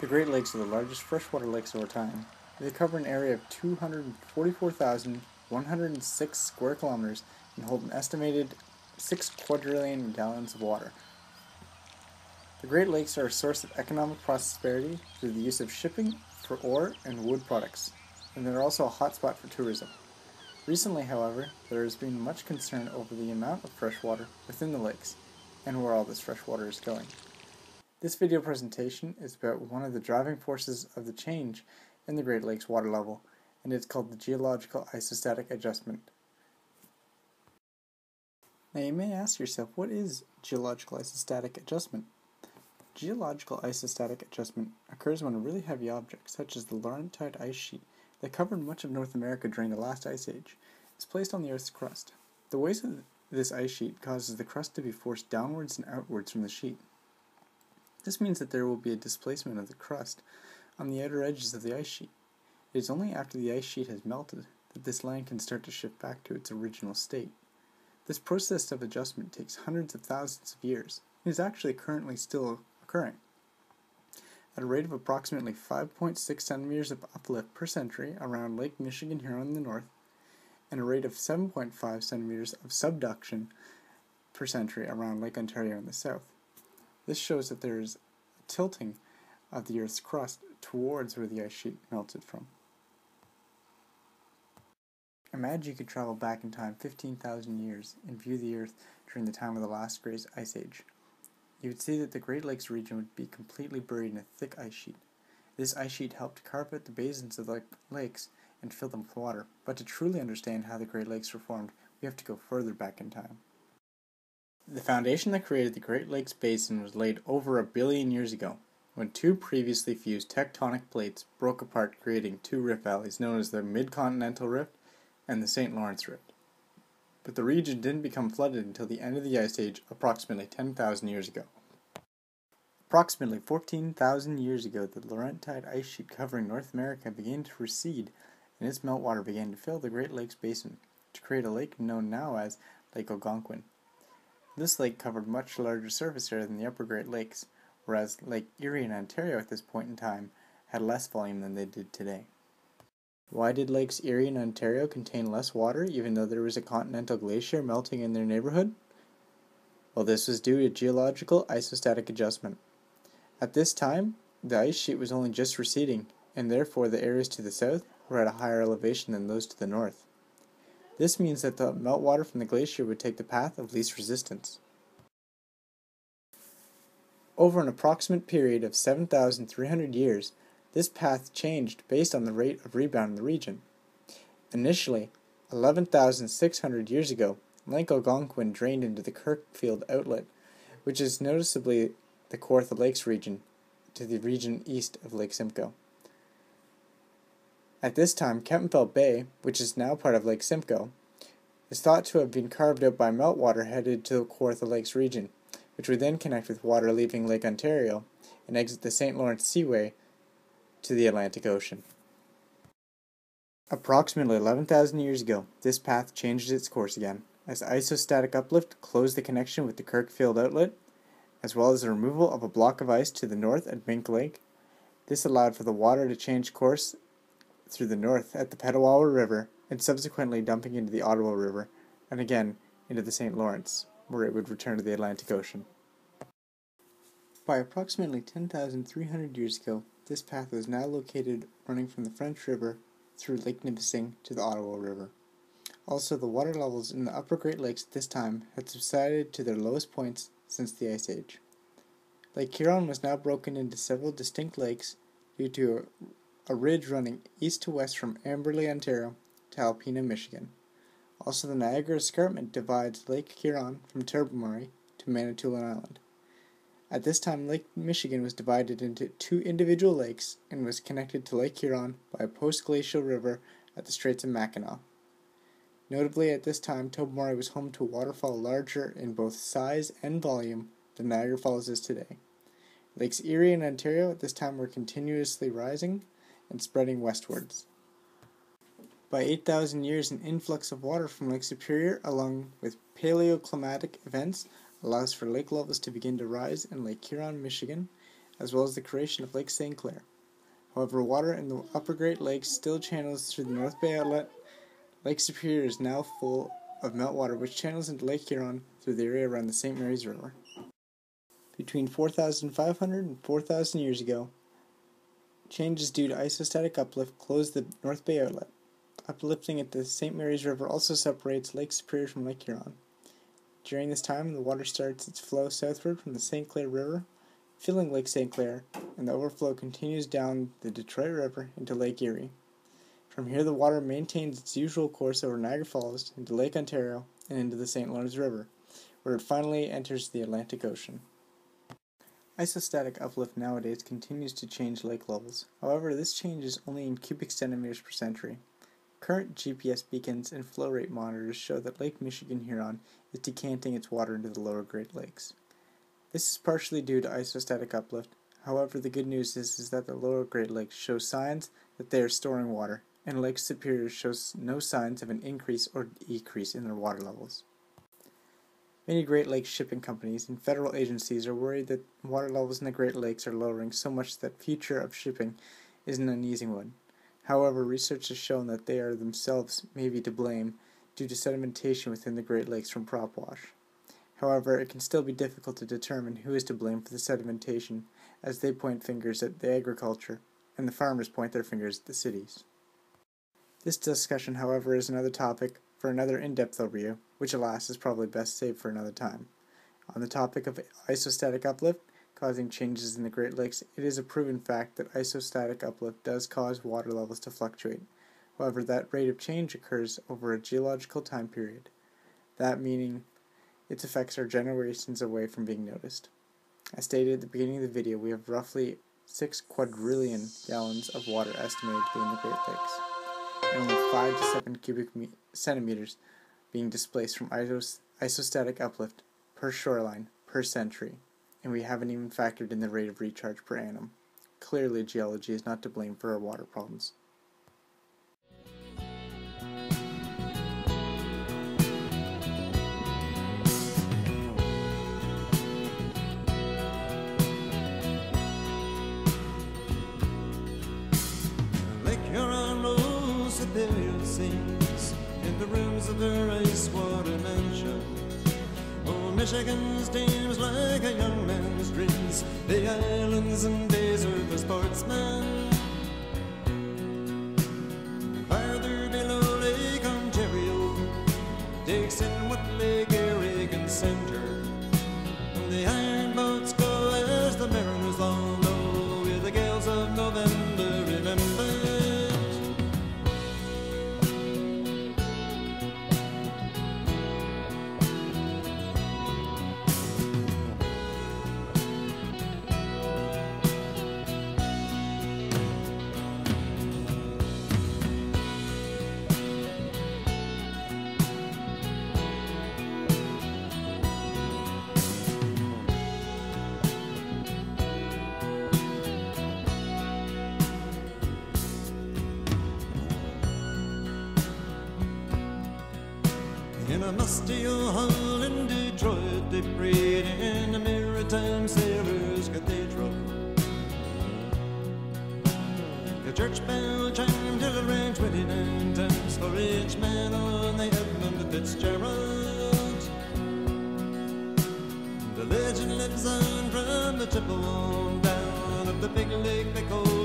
The Great Lakes are the largest freshwater lakes of our time. They cover an area of 244,106 square kilometers and hold an estimated 6 quadrillion gallons of water. The Great Lakes are a source of economic prosperity through the use of shipping for ore and wood products, and they're also a hotspot for tourism. Recently, however, there has been much concern over the amount of fresh water within the lakes and where all this fresh water is going. This video presentation is about one of the driving forces of the change in the Great Lakes water level, and it's called the geological isostatic adjustment. Now you may ask yourself, what is geological isostatic adjustment? Geological isostatic adjustment occurs when a really heavy object, such as the Laurentide ice sheet that covered much of North America during the last ice age, is placed on the Earth's crust. The weight of this ice sheet causes the crust to be forced downwards and outwards from the sheet. This means that there will be a displacement of the crust on the outer edges of the ice sheet. It is only after the ice sheet has melted that this land can start to shift back to its original state. This process of adjustment takes hundreds of thousands of years and is actually currently still occurring. At a rate of approximately 5.6 centimeters of uplift per century around Lake Michigan here in the north, and a rate of 7.5 centimeters of subduction per century around Lake Ontario in the south. This shows that there is a tilting of the Earth's crust towards where the ice sheet melted from. Imagine you could travel back in time 15,000 years and view the Earth during the time of the last great ice age. You would see that the Great Lakes region would be completely buried in a thick ice sheet. This ice sheet helped carve out the basins of the lakes and fill them with water, but to truly understand how the Great Lakes were formed, we have to go further back in time. The foundation that created the Great Lakes Basin was laid over a billion years ago, when two previously fused tectonic plates broke apart, creating two rift valleys known as the Mid-Continental Rift and the St. Lawrence Rift. But the region didn't become flooded until the end of the Ice Age, approximately 10,000 years ago. Approximately 14,000 years ago, the Laurentide ice sheet covering North America began to recede, and its meltwater began to fill the Great Lakes Basin to create a lake known now as Lake Algonquin. This lake covered much larger surface area than the upper Great Lakes, whereas Lake Erie and Ontario at this point in time had less volume than they did today. Why did Lakes Erie and Ontario contain less water even though there was a continental glacier melting in their neighborhood? Well, this was due to geological isostatic adjustment. At this time, the ice sheet was only just receding, and therefore the areas to the south were at a higher elevation than those to the north. This means that the meltwater from the glacier would take the path of least resistance. Over an approximate period of 7,300 years, this path changed based on the rate of rebound in the region. Initially, 11,600 years ago, Lake Algonquin drained into the Kirkfield outlet, which is noticeably the Kawartha Lakes region, to the region east of Lake Simcoe. At this time, Kempenfelt Bay, which is now part of Lake Simcoe, is thought to have been carved out by meltwater headed to the Lakes region, which would then connect with water leaving Lake Ontario and exit the St. Lawrence Seaway to the Atlantic Ocean. Approximately 11,000 years ago, this path changed its course again, as isostatic uplift closed the connection with the Kirkfield outlet as well as the removal of a block of ice to the north at Mink Lake. This allowed for the water to change course through the north at the Petawawa River and subsequently dumping into the Ottawa River and again into the St. Lawrence, where it would return to the Atlantic Ocean. By approximately 10,300 years ago, this path was now located running from the French River through Lake Nipissing to the Ottawa River. Also, the water levels in the upper Great Lakes at this time had subsided to their lowest points since the Ice Age. Lake Huron was now broken into several distinct lakes due to a, ridge running east to west from Amberley, Ontario to Alpena, Michigan. Also, the Niagara Escarpment divides Lake Huron from Tobermory to Manitoulin Island. At this time, Lake Michigan was divided into two individual lakes and was connected to Lake Huron by a post-glacial river at the Straits of Mackinac. Notably, at this time, Tobermory was home to a waterfall larger in both size and volume than Niagara Falls is today. Lakes Erie and Ontario at this time were continuously rising and spreading westwards. By 8,000 years, an influx of water from Lake Superior, along with paleoclimatic events, allows for lake levels to begin to rise in Lake Huron, Michigan, as well as the creation of Lake St. Clair. However, water in the upper Great Lakes still channels through the North Bay outlet. Lake Superior is now full of meltwater which channels into Lake Huron through the area around the St. Mary's River. Between 4,500 and 4,000 years ago, changes due to isostatic uplift close the North Bay outlet. Uplifting at the St. Mary's River also separates Lake Superior from Lake Huron. During this time, the water starts its flow southward from the St. Clair River, filling Lake St. Clair, and the overflow continues down the Detroit River into Lake Erie. From here, the water maintains its usual course over Niagara Falls into Lake Ontario and into the St. Lawrence River, where it finally enters the Atlantic Ocean. Isostatic uplift nowadays continues to change lake levels. However, this change is only in cubic centimeters per century. Current GPS beacons and flow rate monitors show that Lake Michigan Huron is decanting its water into the lower Great Lakes. This is partially due to isostatic uplift. However, the good news is, is that the lower Great Lakes show signs that they are storing water, and Lake Superior shows no signs of an increase or decrease in their water levels. Many Great Lakes shipping companies and federal agencies are worried that water levels in the Great Lakes are lowering so much that future of shipping is an uneasy one. However, research has shown that they are themselves may be to blame due to sedimentation within the Great Lakes from prop wash. However, it can still be difficult to determine who is to blame for the sedimentation, as they point fingers at the agriculture, and the farmers point their fingers at the cities. This discussion, however, is another topic for another in depth overview, which, alas, is probably best saved for another time. On the topic of isostatic uplift causing changes in the Great Lakes, it is a proven fact that isostatic uplift does cause water levels to fluctuate. However, that rate of change occurs over a geological time period, that meaning its effects are generations away from being noticed. As stated at the beginning of the video, we have roughly 6 quadrillion gallons of water estimated to be in the Great Lakes, 5 to 7 cubic centimeters being displaced from isos isostatic uplift per shoreline per century, and we haven't even factored in the rate of recharge per annum. Clearly, geology is not to blame for our water problems. Oh, Michigan steams like a young man's dreams, the islands and days for sportsmen. Farther In a musty old hull in Detroit, they prayed in the Maritime Sailors Cathedral. The church bell chimed till it rang 29 times for each man on the Edmund Fitzgerald. The legend lives on from the Chippewa down of the big lake they call